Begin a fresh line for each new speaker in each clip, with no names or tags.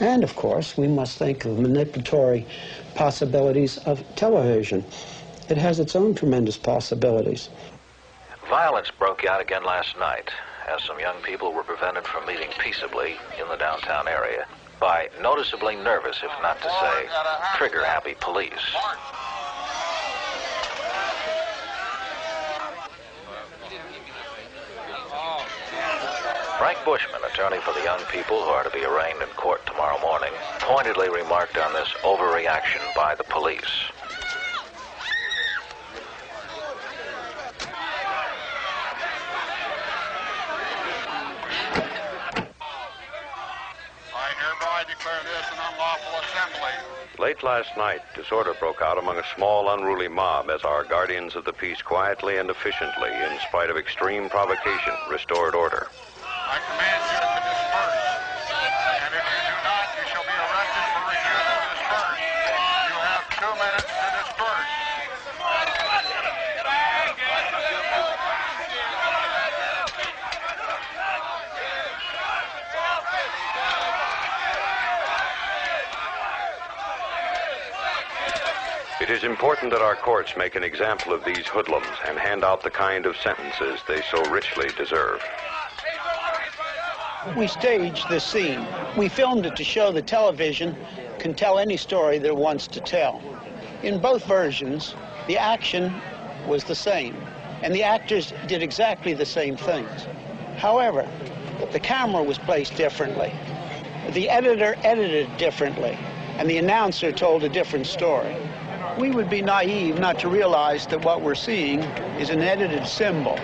And of course, we must think of manipulatory possibilities of television. It has its own tremendous possibilities.
Violence broke out again last night as some young people were prevented from meeting peaceably in the downtown area by noticeably nervous, if not to say trigger-happy police. Bushman, attorney for the young people who are to be arraigned in court tomorrow morning, pointedly remarked on this overreaction by the police.
I hereby declare this an unlawful assembly.
Late last night, disorder broke out among a small, unruly mob as our guardians of the peace quietly and efficiently, in spite of extreme provocation, restored order.
Command to disperse. And if you do not, you shall be arrested for to disperse. You have two minutes to disperse.
It is important that our courts make an example of these hoodlums and hand out the kind of sentences they so richly deserve.
We staged this scene. We filmed it to show the television can tell any story that it wants to tell. In both versions, the action was the same, and the actors did exactly the same things. However, the camera was placed differently. The editor edited differently, and the announcer told a different story. We would be naive not to realize that what we're seeing is an edited symbol.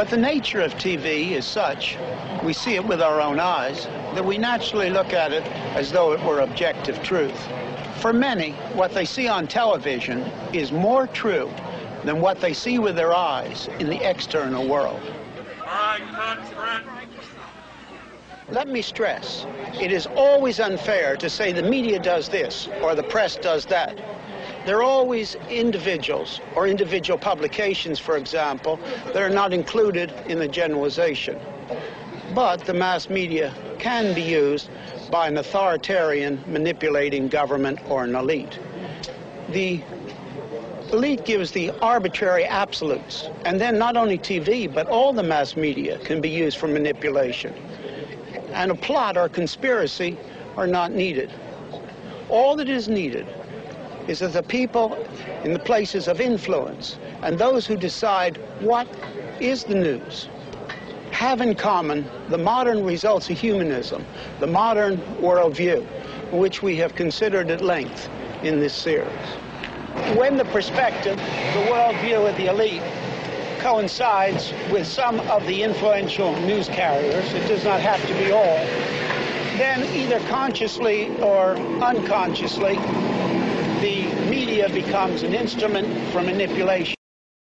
But the nature of TV is such, we see it with our own eyes, that we naturally look at it as though it were objective truth. For many, what they see on television is more true than what they see with their eyes in the external world. Let me stress, it is always unfair to say the media does this or the press does that. There are always individuals or individual publications, for example, that are not included in the generalization. But the mass media can be used by an authoritarian manipulating government or an elite. The elite gives the arbitrary absolutes, and then not only TV, but all the mass media can be used for manipulation. And a plot or conspiracy are not needed. All that is needed is that the people in the places of influence and those who decide what is the news have in common the modern results of humanism, the modern worldview, which we have considered at length in this series. When the perspective, the worldview of the elite, coincides with some of the influential news carriers, it does not have to be all, then either consciously or unconsciously, the media becomes an instrument for manipulation.